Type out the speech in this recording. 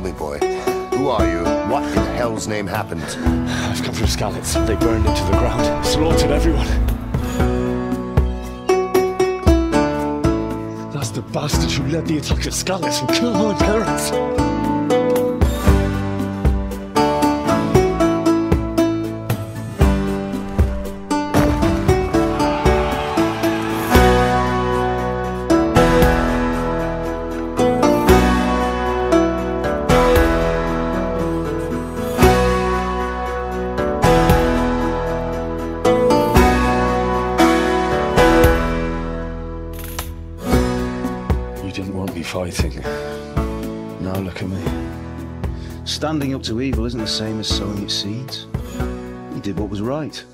me, boy. Who are you? What in hell's name happened? I've come from Skalitz. They burned into the ground, slaughtered everyone. That's the bastard who led the attack at Skalitz and killed my parents. Didn't want me fighting. Now look at me. Standing up to evil isn't the same as sowing its seeds. You did what was right.